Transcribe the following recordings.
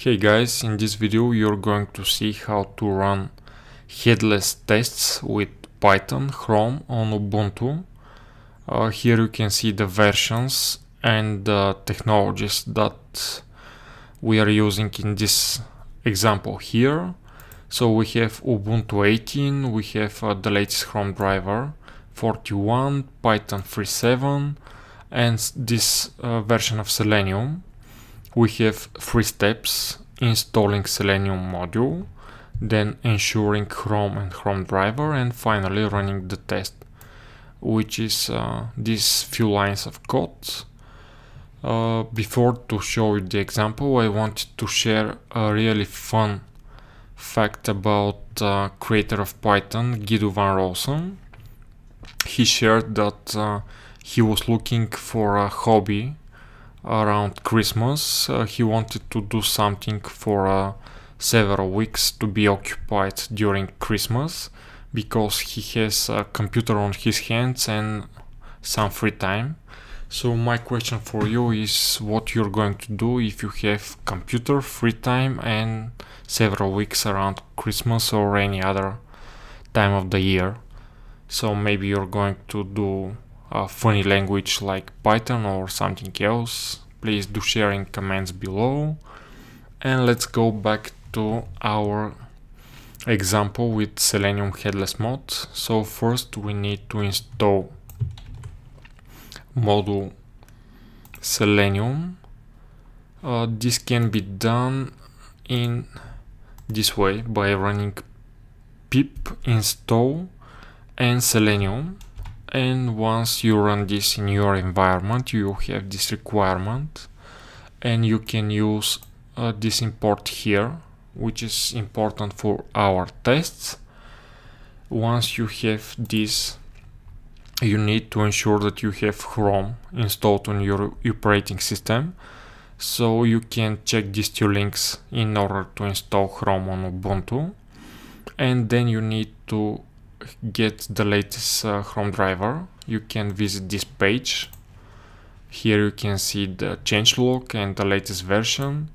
Hey guys, in this video you're going to see how to run headless tests with Python Chrome on Ubuntu. Uh, here you can see the versions and the technologies that we are using in this example here. So we have Ubuntu 18, we have uh, the latest Chrome driver 41, Python 3.7 and this uh, version of Selenium we have three steps installing Selenium module, then ensuring Chrome and Chrome driver, and finally running the test, which is uh, these few lines of code. Uh, before to show you the example, I wanted to share a really fun fact about uh, creator of Python, Guido van Rossum. He shared that uh, he was looking for a hobby around Christmas. Uh, he wanted to do something for uh, several weeks to be occupied during Christmas because he has a computer on his hands and some free time. So my question for you is what you're going to do if you have computer, free time and several weeks around Christmas or any other time of the year. So maybe you're going to do a funny language like Python or something else, please do share in comments below. And let's go back to our example with Selenium headless mode. So first we need to install module Selenium. Uh, this can be done in this way by running pip install and Selenium and once you run this in your environment you have this requirement. And you can use uh, this import here which is important for our tests. Once you have this you need to ensure that you have Chrome installed on your operating system. So you can check these two links in order to install Chrome on Ubuntu. And then you need to get the latest uh, Chrome driver, you can visit this page. Here you can see the changelog and the latest version.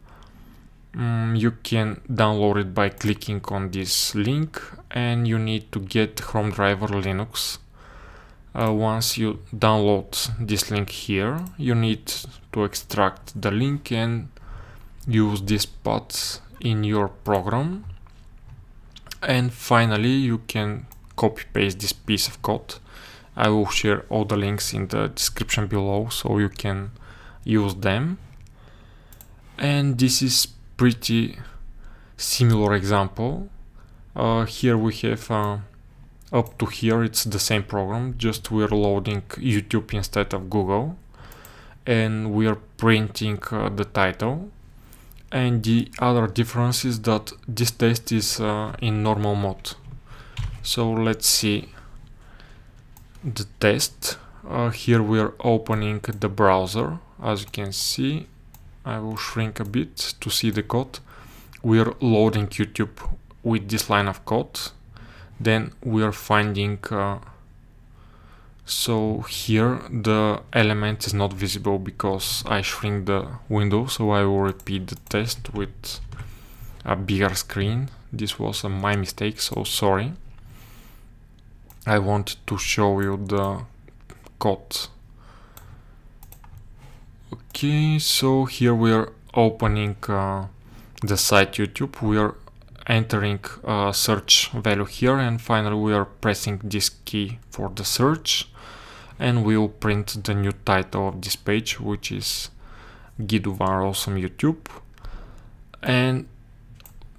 Mm, you can download it by clicking on this link and you need to get Chrome driver Linux. Uh, once you download this link here, you need to extract the link and use this path in your program. And finally, you can copy paste this piece of code. I will share all the links in the description below so you can use them. And this is pretty similar example. Uh, here we have uh, up to here it's the same program just we're loading YouTube instead of Google and we're printing uh, the title and the other difference is that this test is uh, in normal mode so let's see the test. Uh, here we are opening the browser. As you can see I will shrink a bit to see the code. We are loading YouTube with this line of code. Then we are finding uh, so here the element is not visible because I shrink the window. So I will repeat the test with a bigger screen. This was my mistake so sorry I want to show you the code. Okay, so here we are opening uh, the site YouTube. We are entering a search value here and finally we are pressing this key for the search and we will print the new title of this page which is van Rossum YouTube and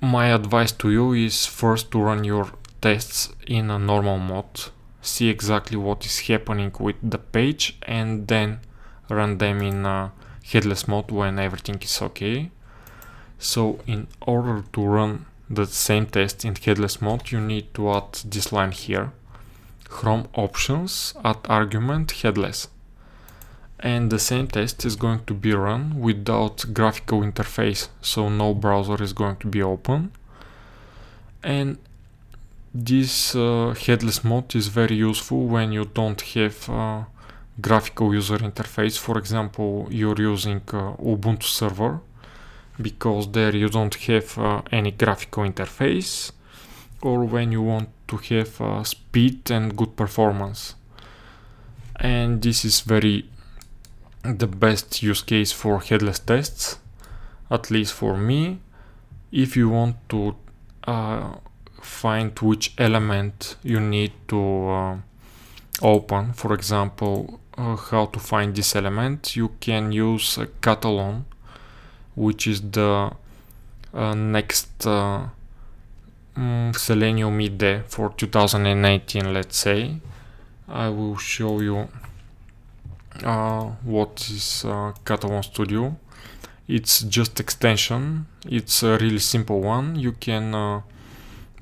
my advice to you is first to run your tests in a normal mode, see exactly what is happening with the page and then run them in a headless mode when everything is okay. So in order to run the same test in headless mode you need to add this line here. Chrome options add argument headless. And the same test is going to be run without graphical interface so no browser is going to be open. And this uh, headless mode is very useful when you don't have a graphical user interface. For example, you're using uh, Ubuntu server because there you don't have uh, any graphical interface or when you want to have uh, speed and good performance and this is very the best use case for headless tests at least for me if you want to uh, find which element you need to uh, open. For example uh, how to find this element you can use a Katalon which is the uh, next uh, mm, Selenium IDE for 2019 let's say. I will show you uh, what is uh, Katalon Studio. It's just extension. It's a really simple one. You can uh,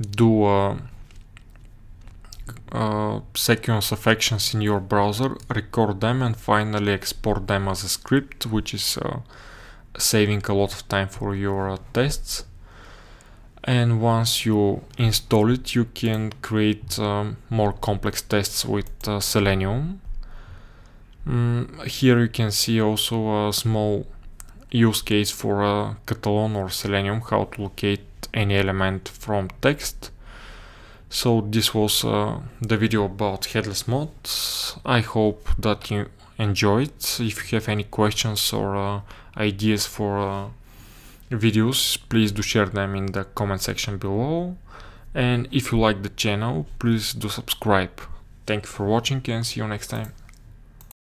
do a, a sequence of actions in your browser record them and finally export them as a script which is uh, saving a lot of time for your uh, tests. And once you install it you can create um, more complex tests with uh, Selenium. Mm, here you can see also a small use case for a Katalon or Selenium how to locate any element from text. So this was uh, the video about headless mods. I hope that you enjoyed. If you have any questions or uh, ideas for uh, videos please do share them in the comment section below. And if you like the channel please do subscribe. Thank you for watching and see you next time